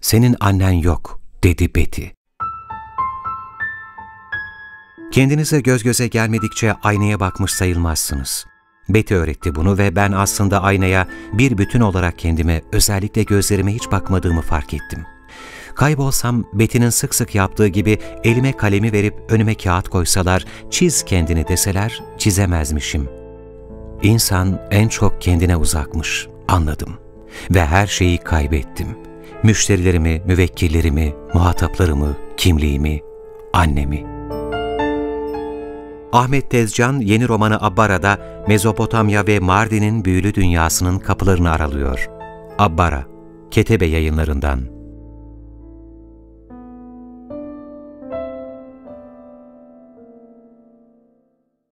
senin annen yok, dedi Betty. Kendinize göz göze gelmedikçe aynaya bakmış sayılmazsınız. Betty öğretti bunu ve ben aslında aynaya bir bütün olarak kendime, özellikle gözlerime hiç bakmadığımı fark ettim. Kaybolsam Betty'nin sık sık yaptığı gibi elime kalemi verip önüme kağıt koysalar, çiz kendini deseler çizemezmişim. İnsan en çok kendine uzakmış, anladım. Ve her şeyi kaybettim. Müşterilerimi, müvekkillerimi, muhataplarımı, kimliğimi, annemi.'' Ahmet Tezcan yeni romanı Abbara'da Mezopotamya ve Mardin'in büyülü dünyasının kapılarını aralıyor. Abbara, Ketebe yayınlarından